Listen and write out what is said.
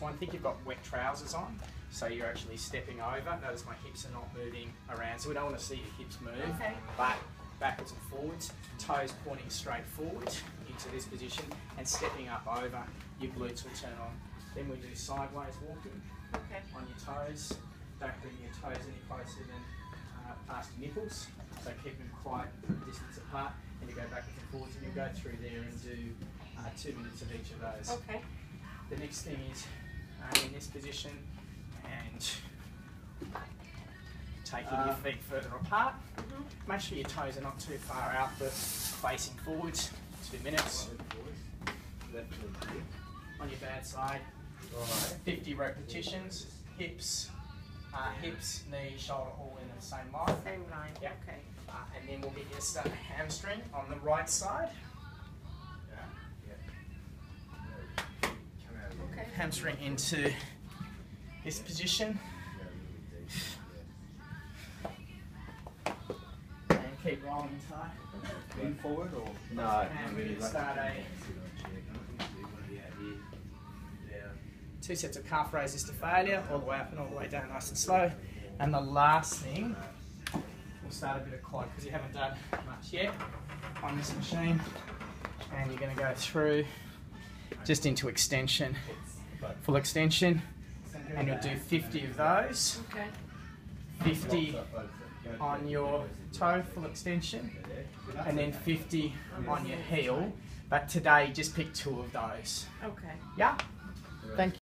one. I think you've got wet trousers on, so you're actually stepping over. Notice my hips are not moving around, so we don't want to see your hips move, Okay. but backwards and forwards, toes pointing straight forward into this position, and stepping up over, your glutes will turn on. Then we do sideways walking Okay. on your toes. Don't bring your toes any closer than uh, past your nipples, so keep them quite a distance apart, and you go backwards and forwards, and you go through there and do uh, two minutes of each of those. Okay. The next thing is uh, in this position and taking your feet further apart. Mhm. Make sure your toes are not too far out but facing forwards. Two minutes. On your bad side, 50 repetitions. Hips, uh, hips, knee, shoulder all in the same line. Same line. Yeah. Okay. Uh, and then we'll get you a start hamstring on the right side. Hamstring into this position. And keep rolling tight. Lean forward or? No, And we can start a two sets of calf raises to failure, all the way up and all the way down, nice and slow. And the last thing, we'll start a bit of quad because you haven't done much yet on this machine. And you're going to go through just into extension, full extension, and you'll do 50 of those. Okay. 50 on your toe, full extension, and then 50 on your heel. But today, just pick two of those. Okay. Yeah? Thank you.